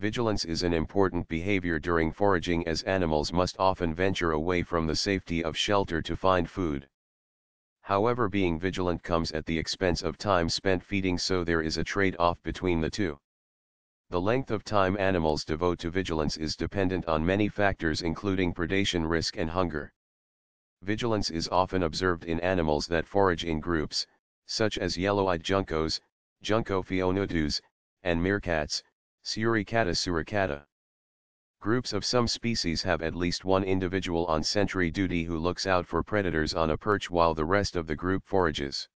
Vigilance is an important behavior during foraging as animals must often venture away from the safety of shelter to find food. However being vigilant comes at the expense of time spent feeding so there is a trade-off between the two. The length of time animals devote to vigilance is dependent on many factors including predation risk and hunger. Vigilance is often observed in animals that forage in groups, such as yellow-eyed juncos, Junco phaeonotus, and meerkats, Suricata suricatta. Groups of some species have at least one individual on sentry duty who looks out for predators on a perch while the rest of the group forages.